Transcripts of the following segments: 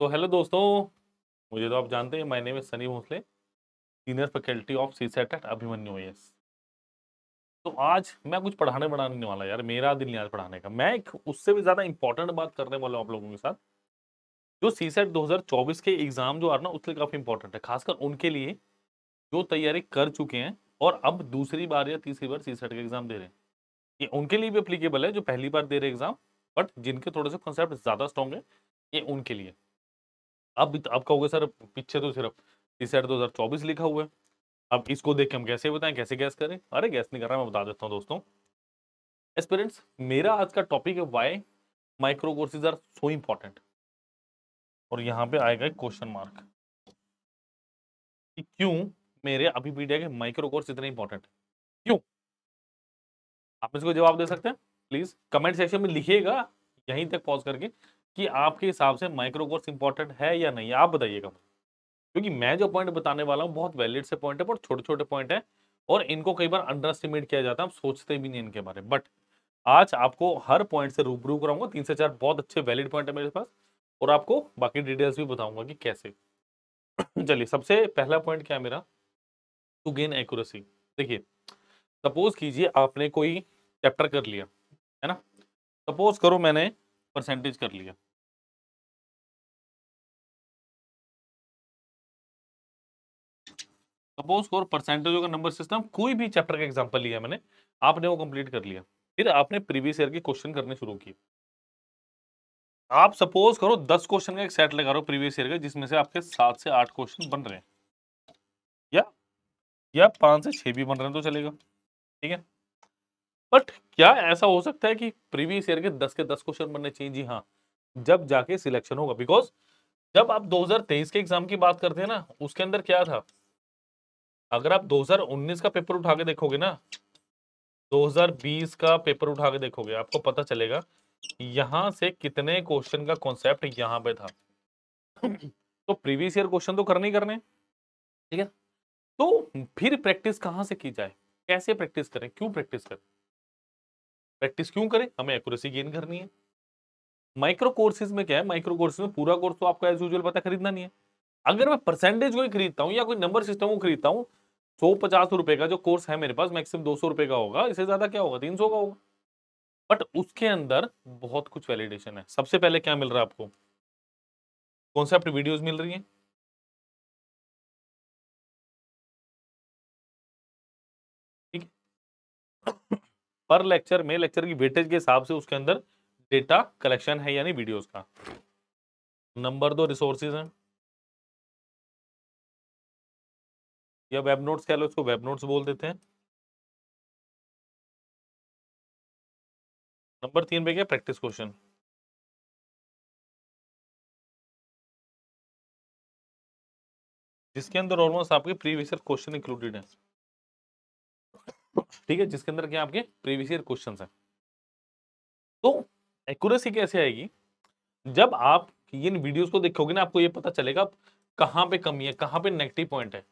तो हेलो दोस्तों, मुझे तो आप जानते हैं, my name is Sunny Bhosale, senior faculty of CSAT at Abhimanyu S तो आज मैं कुछ पढ़ाने बढ़ाने वाला यार, मेरा दिल नहीं आज पढ़ाने का। मैं एक उससे भी ज़्यादा इंपॉर्टेंट बात करने वाला हूँ आप लोगों के साथ। जो सी सेट दो हज़ार चौबीस के एग्ज़ाम जो आ रहा ना, उसके काफ़ी इंपॉर्टेंट है, खासकर उनके लिए जो तैयारी कर चुके हैं और अब दूसरी बार या तीसरी बार सी सेट का एग्ज़ाम दे रहे हैं। ये उनके लिए भी अप्लीकेबल है, जो पहली बार दे रहे एग्ज़ाम बट जिनके थोड़े से कॉन्सेप्ट ज़्यादा स्ट्रॉन्ग है, ये उनके लिए। अब अब कहोगे, सर, पीछे तो सिर्फ़ टी सेट दो चौबीस लिखा हुआ है। अब इसको देख के हम कैसे बताएँ, कैसे गैस करें? अरे, गैस नहीं कर रहा, मैं बता देता हूँ दोस्तों। एस्पिरेंट्स मेरा आज का टॉपिक है why micro courses are so important और यहाँ पे आएगा क्वेश्चन मार्क कि क्यों मेरे अभी पीडिया के माइक्रो कोर्स इतने इंपॉर्टेंट क्यों? आप इसको जवाब दे सकते हैं? प्लीज़ कमेंट सेक्शन में लिखिएगा, यहीं तक पॉज करके। कि आपके हिसाब से माइक्रो कोर्स इंपॉर्टेंट है या नहीं? आप बताइएगा क्योंकि मैं जो पॉइंट बताने वाला हूँ, बहुत वैलिड से पॉइंट है, बहुत छोटे छोटे पॉइंट है और इनको कई बार अंडर एस्टिमेट किया जाता है, हम सोचते भी नहीं इनके बारे में। बट आज आपको हर पॉइंट से रूबरू कराऊँगा, तीन से चार बहुत अच्छे वैलिड पॉइंट है मेरे पास और आपको बाकी डिटेल्स भी बताऊँगा कि कैसे। चलिए, सबसे पहला पॉइंट क्या है मेरा? टू गेन एक्यूरेसी देखिए सपोज़ कीजिए आपने कोई चैप्टर कर लिया, है ना? सपोज़ करो मैंने परसेंटेज कर लिया। सपोज़ कोर परसेंटेजों का नंबर सिस्टम, कोई भी चैप्टर का एग्जांपल लिया मैंने, आपने वो कंप्लीट कर लिया। फिर आपने प्रीवियस ईयर के क्वेश्चन करने शुरू किए। आप सपोज़ करो दस क्वेश्चन का एक सेट लगा रहे हो प्रीवियस ईयर का, जिसमें से आपके सात से आठ क्वेश्चन बन रहे हैं। या या पाँच से छह भी बन रहे हैं तो चलेगा, ठीक है? बट क्या ऐसा हो सकता है कि प्रीवियस ईयर के दस के दस क्वेश्चन बनने चाहिए? जी हाँ जब जाके सिलेक्शन होगा। बिकॉज़ जब आप 2023 के एग्ज़ाम की बात करते हैं ना, उसके अंदर क्या था? अगर आप 2019 का पेपर उठा के देखोगे ना 2020 का पेपर उठा के देखोगे, आपको पता चलेगा यहाँ से कितने क्वेश्चन का कॉन्सेप्ट यहाँ पे था। तो प्रीवियस ईयर क्वेश्चन तो करने ही करने ठीक है? तो फिर प्रैक्टिस कहाँ से की जाए? कैसे प्रैक्टिस करें? क्यों प्रैक्टिस करें? प्रैक्टिस क्यों करें? हमें एक्यूरेसी गेन करनी है। माइक्रो कोर्सेज में क्या है? माइक्रो कोर्सेज में पूरा कोर्स तो आपको एज यूजुअल पता खरीदना नहीं है। अगर मैं परसेंटेज को ही खरीदता हूँ या कोई नंबर सिस्टम को खरीदता हूँ, सौ पचास रुपए का जो कोर्स है मेरे पास मैक्सिमम दो सौ रुपए का होगा, इससे ज़्यादा क्या होगा? तीन सौ का होगा। बट उसके अंदर बहुत कुछ वैलिडेशन है। सबसे पहले क्या मिल रहा है आपको? कॉन्सेप्ट वीडियोस मिल रही हैं। ठीक पर लेक्चर में लेक्चर की वेटेज के हिसाब से उसके अंदर डेटा कलेक्शन है यानी वीडियोस का। नंबर दो रिसोर्सेज हैं। या वेब नोट्स कह लो, इसको वेब नोट्स बोल देते हैं। नंबर तीन पे क्या प्रैक्टिस क्वेश्चन। जिसके अंदर ऑलमोस्ट आपके प्रीवियस ईयर क्वेश्चन इंक्लूडेड है। ठीक है, जिसके अंदर क्या आपके प्रीवियस ईयर क्वेश्चन है। तो एक्यूरेसी कैसे आएगी? जब आप इन वीडियोस को देखोगे ना, आपको ये पता चलेगा कहाँ पे कमी है, कहाँ पे नेगेटिव पॉइंट है।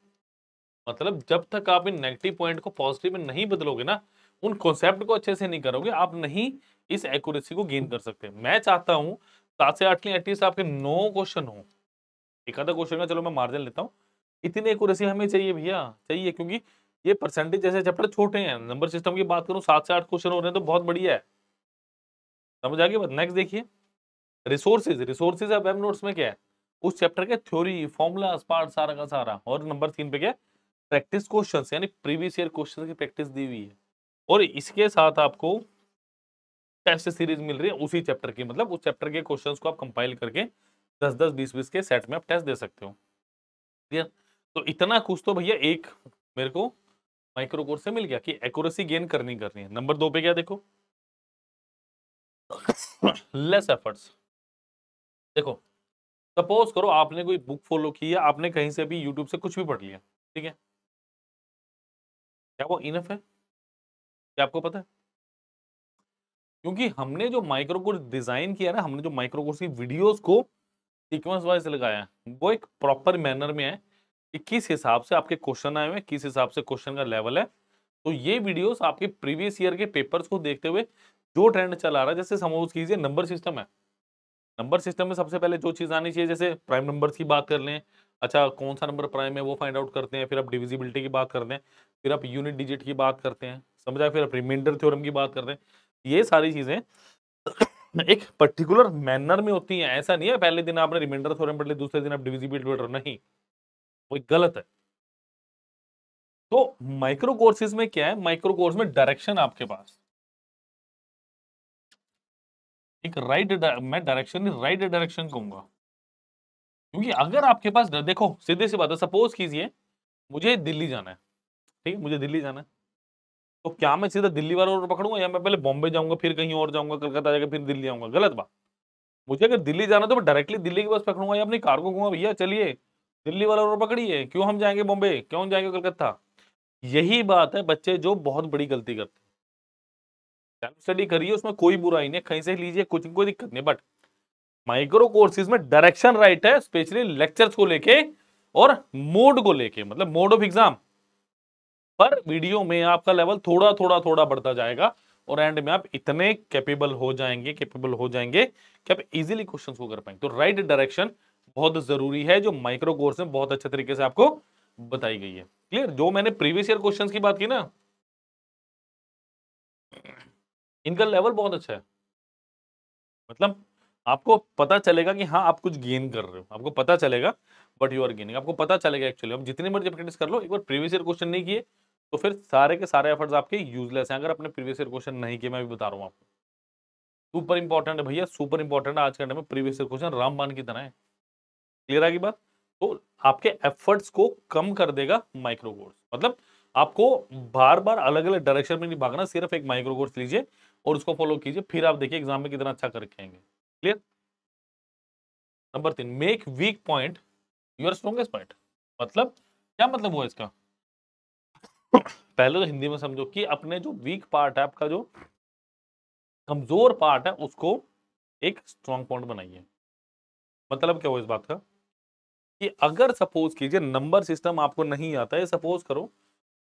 मतलब जब तक आप इन नेगेटिव पॉइंट को पॉजिटिव में नहीं बदलोगे ना, उन कॉन्सेप्ट को अच्छे से नहीं करोगे, आप नहीं इस एक्यूरेसी को गेन कर सकते। मैं चाहता हूँ, सात से आठ एटलीस्ट आपके नौ क्वेश्चन हो। एक आधा क्वेश्चन का, चलो मैं मार्जिन लेता हूँ। इतनी एक्यूरेसी हमें चाहिए भैया, चाहिए, क्योंकि ये परसेंटेज जैसे चैप्टर छोटे हैं नंबर सिस्टम की बात करूँ, सात से आठ क्वेश्चन हो रहे हैं तो बहुत बढ़िया है। समझ आ गई नेक्स्ट देखिए। रिसोर्सेज रिसोर्सेज अब वेब नोट्स में क्या है? उस चैप्टर के थ्योरी फॉर्मूला पार्ट सारा का सारा, और नंबर तीन पे क्या प्रैक्टिस क्वेश्चंस यानी प्रीवियस ईयर क्वेश्चन की प्रैक्टिस दी हुई है। और इसके साथ आपको टेस्ट सीरीज़ मिल रही है उसी चैप्टर की मतलब उस चैप्टर के क्वेश्चंस को आप कंपाइल करके दस दस बीस बीस के सेट में आप टेस्ट दे सकते हो। क्लियर तो इतना कुछ तो भैया एक मेरे को माइक्रो कोर्स से मिल गया कि एक्यूरेसी गेन करनी करनी है। नंबर दो पे क्या देखो। लेस एफर्ट्स देखो सपोज़ करो आपने कोई बुक फॉलो की या आपने कहीं से भी यूट्यूब से कुछ भी पढ़ लिया, ठीक है? क्या वो इनफ है? क्या आपको पता है? क्योंकि हमने जो माइक्रो कोर्स डिज़ाइन किया ना, हमने जो माइक्रो कोर्स की वीडियोस को सीक्वेंस वाइज लगाया, वो एक प्रॉपर मैनर में है कि किस हिसाब से आपके क्वेश्चन आए हुए किस हिसाब से क्वेश्चन का लेवल है। तो ये वीडियोस आपके प्रीवियस ईयर के पेपर्स को देखते हुए जो ट्रेंड चला रहा है, जैसे सपोज़ कीजिए नंबर सिस्टम है। नंबर सिस्टम में सबसे पहले जो चीज़ आनी चाहिए, जैसे प्राइम नंबर्स की बात कर लें अच्छा कौन सा नंबर प्राइम है वो फाइंड आउट करते हैं फिर आप डिविजिबिलिटी की बात करते हैं फिर आप यूनिट डिजिट की बात करते हैं समझा? फिर आप रिमाइंडर थ्योरम की बात करते हैं ये सारी चीज़ें एक पर्टिकुलर मैनर में होती है ऐसा नहीं है पहले दिन आपने रिमाइंडर थ्योरम पढ़ लिया दूसरे दिन आप डिविजिबिलिटी पढ़ नहीं। वो गलत है। तो माइक्रो कोर्सेज में क्या है माइक्रो कोर्स में डायरेक्शन आपके पास। एक राइट right, मैं डायरेक्शन राइट डायरेक्शन कहूँगा। क्योंकि अगर आपके पास देखो, सीधे सी बात है सपोज़ कीजिए, मुझे दिल्ली जाना है, ठीक है मुझे दिल्ली जाना है। तो क्या मैं सीधा दिल्ली वाला रोड पकड़ूँगा या मैं पहले बॉम्बे जाऊँगा, फिर कहीं और जाऊँगा, कलकत्ता जाकर फिर दिल्ली आऊँगा? गलत बात। मुझे अगर दिल्ली जाना तो मैं डायरेक्टली दिल्ली की बस पकड़ूँगा या अपनी कार को कहूँगा भैया, चलिए, दिल्ली वाला रोड पकड़िए, क्यों हम जाएँगे बॉम्बे? क्यों जाएँगे कलकत्ता? यही बात है बच्चे जो बहुत बड़ी गलती करते हैं। स्टडी करिए, उसमें कोई बुराई नहीं कहीं से लीजिए, कुछ, कोई दिक्कत नहीं बट माइक्रो कोर्सेज में डायरेक्शन राइट है, स्पेशली लेक्चर्स को लेके और मोड को लेके मतलब मोड ऑफ़ एग्ज़ाम। पर वीडियो में आपका लेवल थोड़ा थोड़ा थोड़ा बढ़ता जाएगा और एंड में आप इतने कैपेबल हो जाएँगे कैपेबल हो जाएँगे कि आप इजीली क्वेश्चंस को कर पाएँगे। तो राइट डायरेक्शन बहुत ज़रूरी है, जो माइक्रो कोर्स में बहुत अच्छे तरीके से आपको बताई गई है। क्लियर जो मैंने प्रीवियस ईयर क्वेश्चंस की बात की ना, इनका लेवल बहुत अच्छा है। मतलब आपको पता चलेगा कि हाँ आप कुछ गेन कर रहे हो। आपको पता चलेगा बट यू आर गेनिंग आपको पता चलेगा एक्चुअली अब जितनी मर्ज़ी प्रैक्टिस कर लो, एक बार प्रीवियस ईयर क्वेश्चन नहीं किए तो फिर सारे के सारे एफर्ट्स आपके यूजलेस हैं। अगर अपने प्रीवियस ईयर क्वेश्चन नहीं किए, मैं भी बता रहा हूँ आपको। सुपर इंपॉर्टेंट है भैया सुपर इंपॉर्टेंट आज के टाइम में प्रीवियस ईयर क्वेश्चन रामबान की तरह है। क्लियर आगे बात? तो आपके एफर्ट्स को कम कर देगा माइक्रो कोर्स मतलब आपको बार बार अलग अलग डायरेक्शन में नहीं भागना, सिर्फ़ एक माइक्रो कोर्स लीजिए और उसको फॉलो कीजिए, फिर आप देखिए एग्ज़ाम में कितना अच्छा करके आएँगे। क्लियर नंबर तीन make weak point your strongest point मतलब? क्या मतलब हुआ इसका? पहले तो हिंदी में समझो कि अपने जो वीक पार्ट है, आपका जो कमज़ोर पार्ट है, उसको एक स्ट्रॉन्ग पॉइंट बनाइए। मतलब क्या हुआ इस बात का? कि अगर सपोज़ कीजिए नंबर सिस्टम आपको नहीं आता है सपोज़ करो,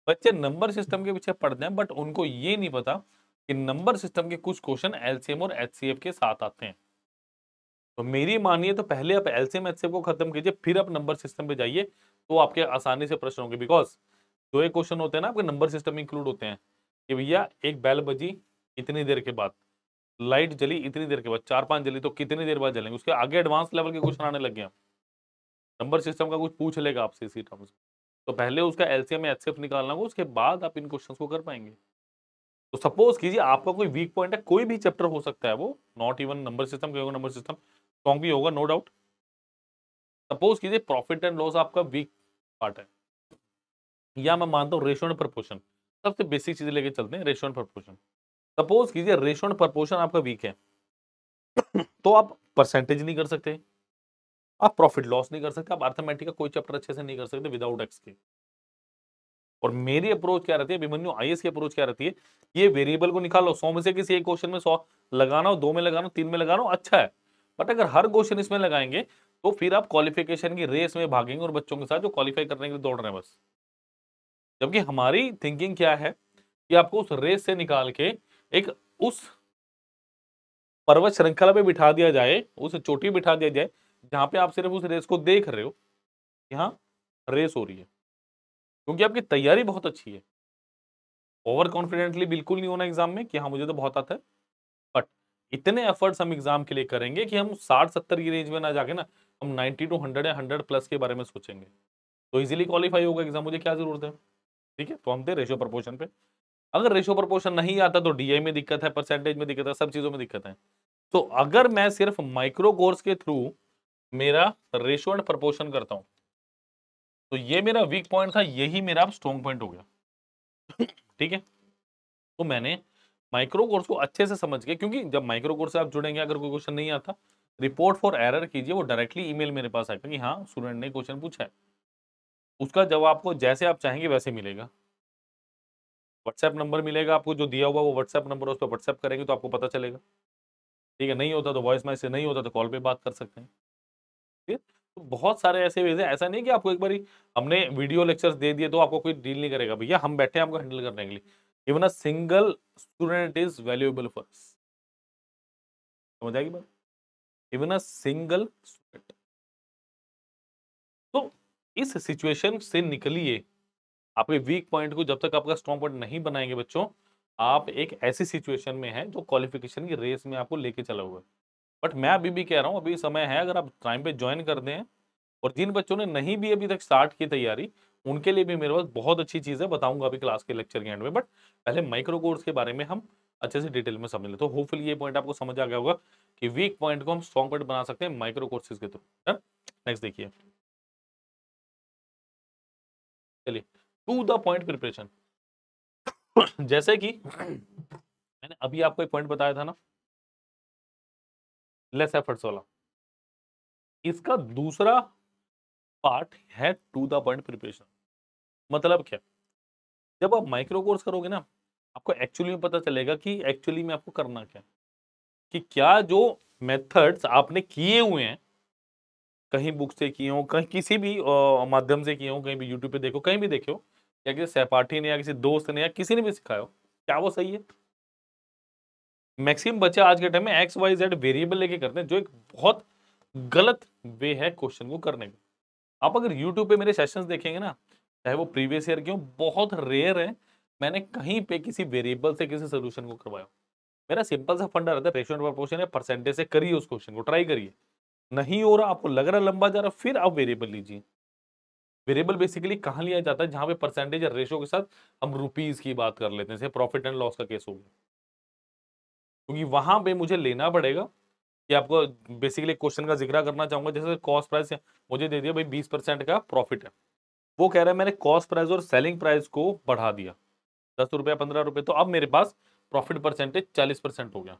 बच्चे नंबर सिस्टम के पीछे पढ़ते हैं बट उनको ये नहीं पता कि नंबर सिस्टम के कुछ क्वेश्चन एलसीएम और एचसीएफ के साथ आते हैं। तो मेरी मानिए तो पहले आप एलसीएम एचसीएफ को खत्म कीजिए, फिर आप नंबर सिस्टम पे जाइए तो आपके आसानी से प्रश्न होंगे। बिकॉज़ दो एक क्वेश्चन होते हैं ना, आपके नंबर सिस्टम इंक्लूड होते हैं कि भैया, एक बैल बजी इतनी देर के बाद लाइट जली इतनी देर के बाद, चार पाँच जली तो कितनी देर बाद जलेंगे? उसके आगे एडवांस लेवल के क्वेश्चन आने लग गए नंबर सिस्टम का कुछ पूछ लेगा आपसे इसी टर्म्स तो पहले उसका एलसीएम या एचसीएफ निकालना होगा, उसके बाद आप इन क्वेश्चंस को कर पाएँगे। तो सपोज़ कीजिए आपका कोई वीक पॉइंट है, कोई भी चैप्टर हो सकता है वो not even number system number system strong भी होगा नो डाउट सपोज़ कीजिए प्रॉफिट एंड लॉस आपका वीक पार्ट है। या मैं मानता हूँ रेशो एंड प्रपोर्शन सबसे बेसिक चीज़ें लेके चलते हैं रेशो एंड प्रपोर्शन सपोज़ कीजिए रेशो एंड प्रपोर्शन आपका वीक है। तो आप परसेंटेज नहीं कर सकते। आप प्रॉफिट लॉस नहीं कर सकते। आप अर्थमेटिक का कोई चैप्टर अच्छे से नहीं कर सकते विदाउट एक्स के। और मेरी अप्रोच क्या रहती है, अभिमन्यु आई की अप्रोच क्या रहती है? ये वेरिएबल को निकालो। सौ में से किसी एक क्वेश्चन में सौ। लगाना हो, दो में लगाना हो, तीन में लगाना हो अच्छा है। बट अगर हर क्वेश्चन इसमें लगाएँगे तो फिर आप क्वालिफिकेशन की रेस में भागेंगे और बच्चों के साथ जो क्वालिफाई करने के लिए दौड़ रहे हैं बस। जबकि हमारी थिंकिंग क्या है कि आपको उस रेस से निकाल के एक उस पर्वत श्रृंखला पे बिठा दिया जाए, उस चोटी बिठा दिया जाए, जहाँ पे आप सिर्फ़ उस रेस को देख रहे हो यहाँ रेस हो रही है। क्योंकि आपकी तैयारी बहुत अच्छी है। ओवर कॉन्फिडेंटली बिल्कुल नहीं होना एग्ज़ाम में कि हाँ मुझे तो बहुत आता है। इतने एफर्ट्स हम एग्ज़ाम के लिए करेंगे कि हम साठ सत्तर की रेंज में ना जाके ना, हम नाइनटी टू हंड्रेड या हंड्रेड प्लस के बारे में सोचेंगे। तो इजीली क्वालिफाई होगा एग्ज़ाम मुझे क्या ज़रूरत है? ठीक है तो हम थे रेशियो प्रपोर्शन पे। अगर रेशियो प्रपोर्शन नहीं आता तो डीआई में दिक्कत है परसेंटेज में दिक्कत है, सब चीज़ों में दिक्कत है। तो अगर मैं सिर्फ़ माइक्रो कोर्स के थ्रू मेरा रेशियो एंड प्रपोर्शन करता हूँ तो ये मेरा वीक पॉइंट था, यही मेरा स्ट्रॉन्ग पॉइंट हो गया। ठीक है? तो मैंने माइक्रो कोर्स को अच्छे से समझ के, क्योंकि जब माइक्रो कोर्स से आप जुड़ेंगे, अगर कोई क्वेश्चन नहीं आता रिपोर्ट फॉर एरर कीजिए, वो डायरेक्टली ईमेल मेरे पास आएगा कि हाँ स्टूडेंट ने क्वेश्चन पूछा है। उसका जवाब आपको जैसे आप चाहेंगे वैसे मिलेगा। व्हाट्सएप नंबर मिलेगा आपको, जो दिया हुआ वो व्हाट्सएप नंबर उस पर व्हाट्सएप करेंगे तो आपको पता चलेगा। ठीक है, नहीं होता तो वॉइस मैसेज नहीं होता तो कॉल पे बात कर सकते हैं। ठीक है? तो बहुत सारे ऐसे वेज हैं। ऐसा नहीं कि आपको एक बार हमने वीडियो लेक्चर्स दे दिए तो आपको कोई डील नहीं करेगा, भैया हम बैठे हैं आपको हैंडल करने के लिए। Even a single student is valuable for समझ आएगी बात? इवन अ सिंगल स्वेट तो इस सिचुएशन से निकलिए। आपके वीक पॉइंट को जब तक आपका स्ट्रॉन्ग पॉइंट नहीं बनाएँगे बच्चों, आप एक ऐसी सिचुएशन में है जो क्वालिफिकेशन की रेस में आपको लेके चला हुआ है। बट मैं अभी भी कह रहा हूँ, अभी समय है, अगर आप टाइम पे ज्वाइन कर दें, और जिन बच्चों ने नहीं भी अभी तक स्टार्ट की तैयारी उनके लिए भी मेरे पास बहुत अच्छी चीज़ है, बताऊँगा अभी क्लास के लेक्चर के एंड में बट पहले माइक्रो कोर्स के बारे में हम अच्छे से डिटेल में समझ ले। तो होपफुली ये पॉइंट आपको समझ आ गया होगा कि वीक पॉइंट को हम स्ट्रॉन्ग पॉइंट बना सकते हैं माइक्रो कोर्सेज के थ्रू नेक्स्ट देखिए। चलिए टू द पॉइंट प्रिपरेशन जैसे कि मैंने अभी आपको एक पॉइंट बताया था ना? लेस एफर्ट्स वाला। इसका दूसरा पार्ट है टू द पॉइंट प्रिपरेशन। मतलब क्या? जब आप माइक्रो कोर्स करोगे ना, आपको एक्चुअली में पता चलेगा कि एक्चुअली में आपको करना क्या कि क्या जो मेथड्स आपने किए हुए हैं, कहीं बुक से किए हो, कहीं किसी भी माध्यम से किए हो, कहीं भी यूट्यूब पे देखो, कहीं भी देखो या किसी सहपाठी ने, या किसी दोस्त ने, या किसी ने भी सिखाया हो, क्या वो सही है? मैक्सिमम बच्चे आज के टाइम में एक्स वाई जेड वेरिएबल लेके करते हैं, जो एक बहुत गलत वे है क्वेश्चन को करने का। आप अगर यूट्यूब पे मेरे सेशंस देखेंगे ना, चाहे वो प्रीवियस ईयर के हो, बहुत रेयर है। मैंने कहीं पे किसी वेरिएबल से किसी सोल्यूशन को करवाया। मेरा सिंपल सा फंडा रहता है रेशियो प्रोपोर्शन या परसेंटेज से करिए उस क्वेश्चन को ट्राई करिए। नहीं हो रहा, आपको लग रहा लंबा जा रहा फिर आप वेरिएबल लीजिए। वेरिएबल बेसिकली कहाँ लिया जाता है, जहाँ पे परसेंटेज या रेशियो के साथ हम रुपीज़ की बात कर लेते हैं, जैसे प्रॉफिट एंड लॉस का केस हो गया। क्योंकि वहाँ पे मुझे लेना पड़ेगा कि आपको बेसिकली क्वेश्चन का ज़िक्र करना चाहूँगा, जैसे कॉस्ट प्राइस मुझे दे दिया, भाई बीस परसेंट का प्रॉफिट है। वो कह रहा है, मैंने कॉस्ट प्राइस और सेलिंग प्राइस को बढ़ा दिया, दस रुपया, पंद्रह रुपये तो अब मेरे पास प्रॉफिट परसेंटेज चालीस परसेंट हो गया।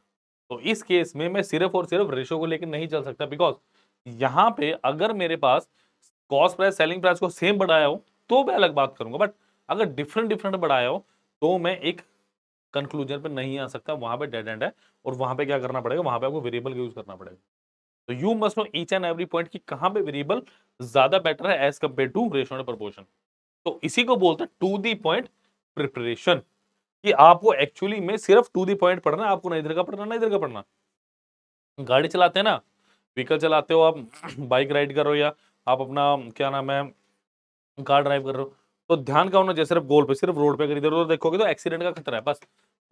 तो इस केस में मैं सिर्फ़ और सिर्फ़ रेशो को लेकर नहीं चल सकता बिकॉज़ यहाँ पे अगर मेरे पास कॉस्ट प्राइस सेलिंग प्राइस को सेम बढ़ाया हो तो मैं अलग बात करूँगा बट अगर डिफरेंट डिफरेंट बढ़ाया हो तो मैं एक कंक्लूजन पे नहीं आ सकता, वहाँ पे डेड एंड है और वहाँ पे क्या करना पड़ेगा? वहाँ पे आपको वेरिएबल यूज़ करना पड़ेगा। तो you must know each and every point कि कहाँ पे वेरिएबल ज़्यादा बेटर है as compare to and proportion तो इसी को बोलते हैं टू दी पॉइंट प्रिपरेशन कि आपको एक्चुअली में सिर्फ़ टू दी पॉइंट पढ़ना आपको ना इधर का पढ़ना, ना इधर का पढ़ना। गाड़ी चलाते हैं ना व्हीकल चलाते हो आप बाइक राइड कर रहे हो या आप अपना, क्या नाम है कार ड्राइव कर रहे हो तो ध्यान का होना सिर्फ़ गोल पे, सिर्फ़ रोड पे अगर इधर उधर देखोगे तो एक्सीडेंट का खतरा है, बस।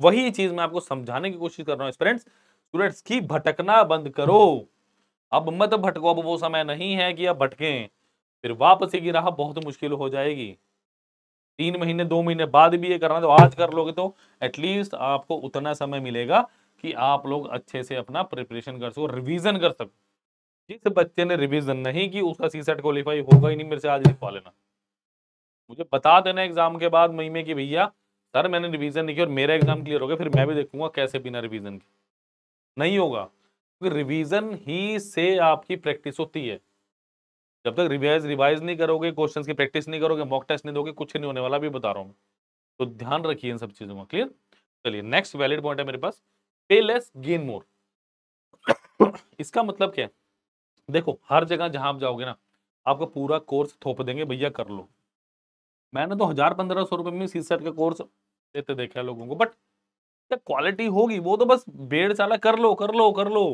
वही चीज़ मैं आपको समझाने की कोशिश कर रहा हूँ, स्टूडेंट्स। स्टूडेंट्स की भटकना बंद करो। अब मत भटको, अब वो समय नहीं है कि अब भटके। फिर वापसी की राह बहुत मुश्किल हो जाएगी। तीन महीने, दो महीने बाद भी ये करना तो आज कर लोगे तो एटलीस्ट आपको उतना समय मिलेगा कि आप लोग अच्छे से अपना प्रिपरेशन कर सको रिवीजन कर सको। जिस बच्चे ने रिवीजन नहीं की, उसका सी सेट क्वालिफाई होगा ही नहीं, मेरे से आज लिखवा लेना। मुझे बता देना एग्ज़ाम के बाद मई में कि भैया, सर, मैंने रिवीजन नहीं किया और मेरा एग्ज़ाम क्लियर हो गया फिर मैं भी देखूँगा कैसे बिना रिवीजन के। नहीं होगा, क्योंकि रिवीजन ही से आपकी प्रैक्टिस होती है। जब तक रिवाइज रिवाइज नहीं करोगे क्वेश्चंस की प्रैक्टिस नहीं करोगे मॉक टेस्ट नहीं दोगे, कुछ नहीं होने वाला भी बता रहा हूँ तो ध्यान रखिए इन सब चीज़ों का क्लियर चलिए नेक्स्ट वैलिड पॉइंट है मेरे पास पे लेस गेन मोर इसका मतलब क्या है? देखो, हर जगह जहाँ आप जाओगे ना, आपका पूरा कोर्स थोप देंगे, भैया, कर लो। मैंने तो हज़ार पंद्रह सौ रुपए में सी सेट का कोर्स देते देखा लोगों को बट क्वालिटी होगी, वो तो बस बेड़ चाला कर लो कर लो कर लो।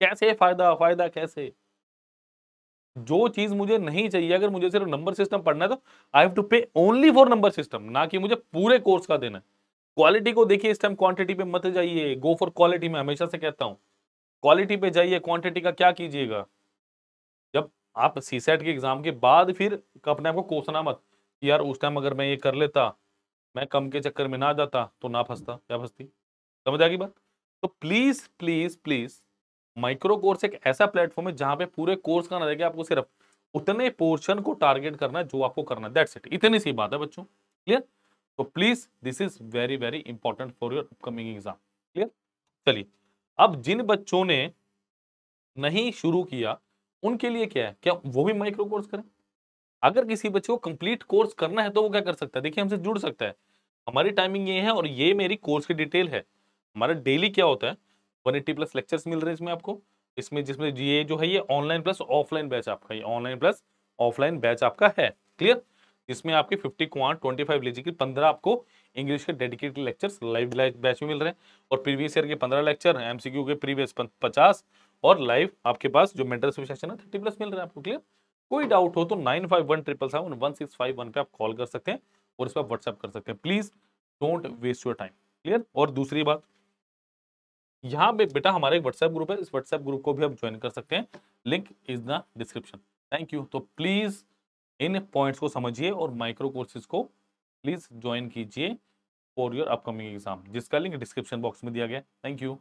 कैसे फ़ायदा फ़ायदा कैसे? जो चीज़ मुझे नहीं चाहिए, अगर मुझे सिर्फ़ नंबर सिस्टम पढ़ना है तो I have to pay only for number system ना कि मुझे पूरे कोर्स का देना है। क्वालिटी को देखिए, इस टाइम क्वांटिटी पे मत जाइए। गो फॉर क्वालिटी में हमेशा से कहता हूँ। क्वालिटी पे जाइए क्वांटिटी का क्या कीजिएगा? जब आप सी सेट के एग्ज़ाम के बाद फिर अपने आप को कोसना मत यार उस टाइम अगर मैं ये कर लेता, मैं कम के चक्कर में ना जाता तो ना फंसता, क्या फंसती? समझ आ बात? तो please please please micro course एक ऐसा प्लेटफॉर्म है जहाँ पे पूरे कोर्स का ना देखे आपको सिर्फ़ उतने पोर्शन को टारगेट करना है जो आपको करना है। दैट्स इट इतनी सी बात है बच्चों। क्लियर तो please this is very very important for your upcoming exam clear चलिए। अब जिन बच्चों ने नहीं शुरू किया उनके लिए क्या है? क्या वो भी माइक्रो कोर्स करें? अगर किसी बच्चे को कंप्लीट कोर्स करना है तो वो क्या कर सकता है? देखिए, हमसे जुड़ सकता है। हमारी टाइमिंग ये है और ये मेरी कोर्स की डिटेल है। हमारा डेली क्या होता है? वन एट्टी प्लस लेक्चर्स मिल रहे हैं इसमें आपको। इसमें जिसमें ये जो है, ये ऑनलाइन प्लस ऑफलाइन बैच आपका, ये ऑनलाइन प्लस ऑफलाइन बैच आपका है। क्लियर जिसमें आपके 50 क्वांट 25 लेजी की 15 आपको इंग्लिश के डेडिकेटेड लेक्चर्स लाइव बैच में मिल रहे हैं। और प्रीवियस ईयर के 15 लेक्चर एमसीक्यू के प्रीवियस 50 और लाइव आपके पास जो मेंटल सेशन है थर्टी प्लस मिल रहा है आपको, क्लियर? कोई डाउट हो तो nine five one triple seven one six five one पे आप कॉल कर सकते हैं और इस पर व्हाट्सएप कर सकते हैं। Please don't waste your time, clear? और दूसरी बात, यहाँ पे बेटा हमारा एक व्हाट्सएप ग्रुप है, इस व्हाट्सएप ग्रुप को भी आप ज्वाइन कर सकते हैं, link is the description. Thank you. तो प्लीज़ इन पॉइंट्स को समझिए और माइक्रो कोर्सेज को प्लीज़ ज्वाइन कीजिए फॉर योर अपकमिंग एग्ज़ाम, जिसका लिंक डिस्क्रिप्शन बॉक्स में दिया गया थैंक यू।